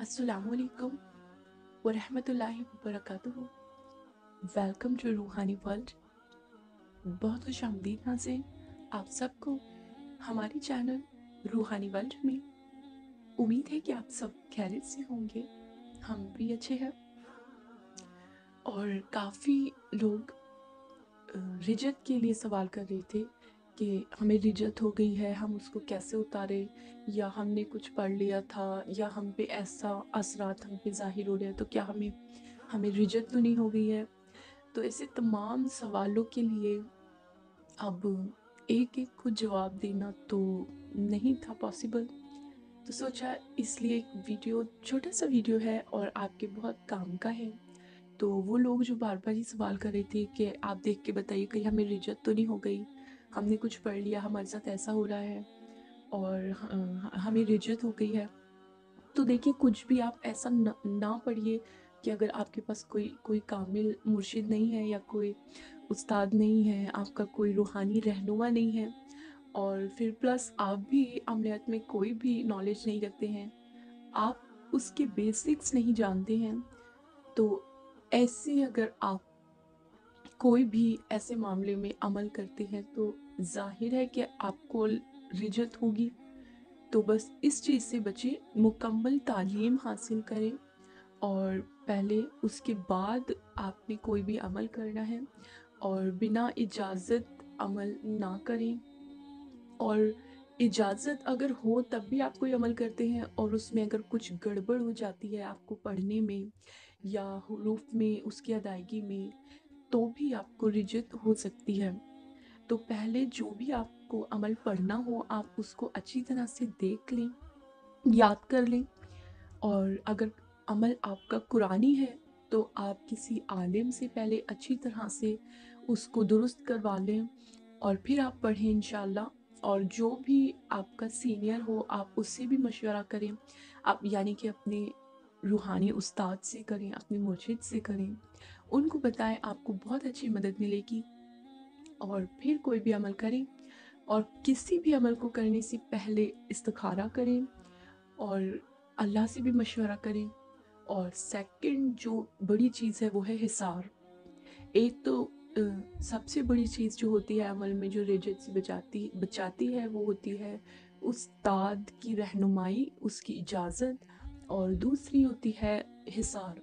Assalamualaikum वरहमतुल्लाहि वबरकातुहू। Welcome to रूहानी वर्ल्ड बहुत खुश आमदीद नाज़रीन, आप सबको हमारे चैनल रूहानी वर्ल्ड में उम्मीद है कि आप सब खैरियत से होंगे, हम भी अच्छे हैं। और काफ़ी लोग रिजत के लिए सवाल कर रहे थे कि हमें रिजत हो गई है, हम उसको कैसे उतारे? या हमने कुछ पढ़ लिया था, या हम पे ऐसा असरात हम पे ज़ाहिर हो रहे हैं तो क्या हमें हमें रिजत तो नहीं हो गई है? तो ऐसे तमाम सवालों के लिए अब एक एक को जवाब देना तो नहीं था पॉसिबल तो सोचा इसलिए एक वीडियो, छोटा सा वीडियो है और आपके बहुत काम का है। तो वो लोग जो बार बार ही सवाल कर रहे थे कि आप देख के बताइए कहीं हमें रिजत तो नहीं हो गई? हमने कुछ पढ़ लिया हमारे साथ ऐसा हो रहा है और हमें रिजत हो गई है। तो देखिए कुछ भी आप ऐसा न, ना पढ़िए कि अगर आपके पास कोई कोई कामिल मुर्शिद नहीं है या कोई उस्ताद नहीं है आपका कोई रूहानी रहनुमा नहीं है और फिर प्लस आप भी अमलियात में कोई भी नॉलेज नहीं रखते हैं आप उसके बेसिक्स नहीं जानते हैं तो ऐसे अगर आप कोई भी ऐसे मामले में अमल करते हैं तो ज़ाहिर है कि आपको रिजत होगी। तो बस इस चीज़ से बचें, मुकम्मल तालीम हासिल करें और पहले उसके बाद आपने कोई भी अमल करना है और बिना इजाज़त अमल ना करें। और इजाज़त अगर हो, तब भी आप कोई अमल करते हैं और उसमें अगर कुछ गड़बड़ हो जाती है आपको पढ़ने में या हरूफ में, उसकी अदायगी में तो भी आपको रिजत हो सकती है। तो पहले जो भी आपको अमल पढ़ना हो, आप उसको अच्छी तरह से देख लें, याद कर लें। और अगर अमल आपका कुरानी है तो आप किसी आलिम से पहले अच्छी तरह से उसको दुरुस्त करवा लें और फिर आप पढ़ें इन और जो भी आपका सीनियर हो, आप उससे भी मशवरा करें। आप यानी कि अपने रूहानी उस्ताद से करें, अपने मुर्शिद से करें। उनको बताएँ, आपको बहुत अच्छी मदद मिलेगी। और फिर कोई भी अमल करें और किसी भी अमल को करने से पहले इस्तखारा करें और अल्लाह से भी मशवरा करें। और सेकंड जो बड़ी चीज़ है, वो है हिसार। एक तो सबसे बड़ी चीज़ जो होती है अमल में, जो रिजत से बचाती बचाती है, वो होती है उस्ताद की रहनुमाई, उसकी इजाज़त। और दूसरी होती है हिसार।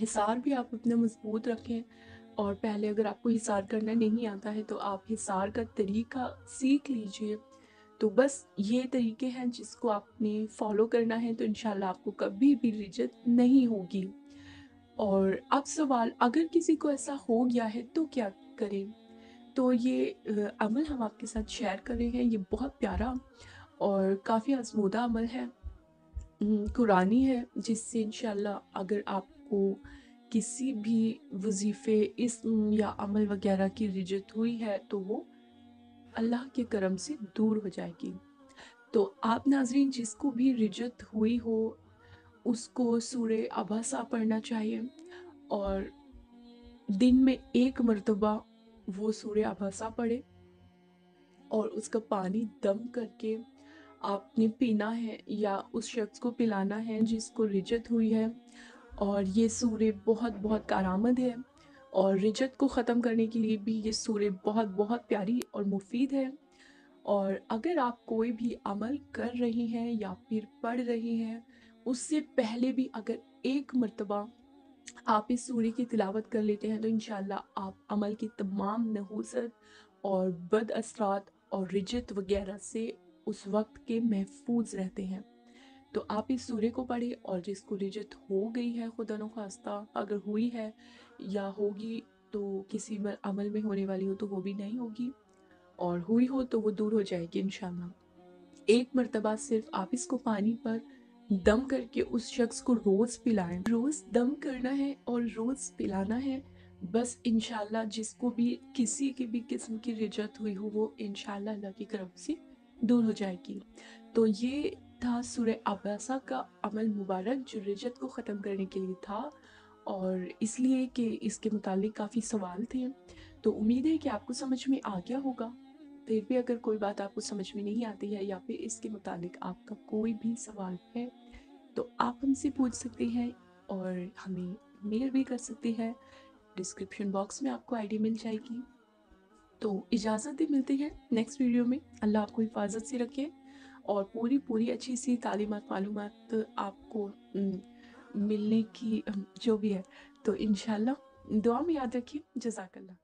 हिसार भी आप अपने मज़बूत रखें और पहले अगर आपको हिसार करना नहीं आता है तो आप हिसार का तरीका सीख लीजिए। तो बस ये तरीके हैं जिसको आपने फॉलो करना है तो इनशाला आपको कभी भी रिजत नहीं होगी। और अब सवाल, अगर किसी को ऐसा हो गया है तो क्या करें? तो ये अमल हम आपके साथ शेयर कर रहे हैं, ये बहुत प्यारा और काफ़ी आजमूदा अमल है। कुरानी है, जिससे इनशाला अगर आपको किसी भी वजीफ़े, इसम या अमल वगैरह की रिजत हुई है तो वो अल्लाह के करम से दूर हो जाएगी। तो आप नाजरीन, जिसको भी रिजत हुई हो, उसको सूर्य आभासा पढ़ना चाहिए और दिन में एक मरतबा वो सूर्य आभासा पढ़े और उसका पानी दम करके आपने पीना है या उस शख्स को पिलाना है जिसको रिजत हुई है, और ये सूर्य बहुत बहुत कारामद है, और रिजत को ख़त्म करने के लिए भी ये सूर्य बहुत बहुत प्यारी और मुफीद है। और अगर आप कोई भी अमल कर रही हैं या फिर पढ़ रही हैं, उससे पहले भी अगर एक मरतबा आप इस सूर्य की तिलावत कर लेते हैं तो इन आप अमल की तमाम नहूसत और बद असरात और रिजत वगैरह से उस वक्त के महफूज रहते हैं। तो आप इस सूर्य को पढ़े और जिसको रिजत हो गई है खुदा खास्ता अगर हुई है या होगी तो किसी अमल में होने वाली हो तो वो भी नहीं होगी। और हुई हो तो वो दूर हो जाएगी इन एक मरतबा सिर्फ़ आप इसको पानी पर दम करके उस शख्स को रोज़ पिलाएँ। रोज़ दम करना है और रोज़ पिलाना है। बस इनशाला जिसको भी किसी की भी किस्म की रिजत हुई हो वो इनशाला अल्लाह की तरफ़ से दूर हो जाएगी। तो ये था सूर्य अबासा का अमल मुबारक जो रिजत को ख़त्म करने के लिए था और इसलिए कि इसके मुतालिक काफ़ी सवाल थे। तो उम्मीद है कि आपको समझ में आ गया होगा। फिर भी अगर कोई बात आपको समझ में नहीं आती है या फिर इसके मुतालिक आपका कोई भी सवाल है तो आप हमसे पूछ सकते हैं और हमें मेल भी कर सकते हैं। डिस्क्रिप्शन बॉक्स में आपको आईडी मिल जाएगी। तो इजाज़त ही मिलती है नेक्स्ट वीडियो में। अल्लाह आपको हिफाजत से रखे और पूरी पूरी अच्छी सी तालीमत मालूम आपको मिलने की जो भी है। तो इन दुआ में याद रखिए। जजाकल्ला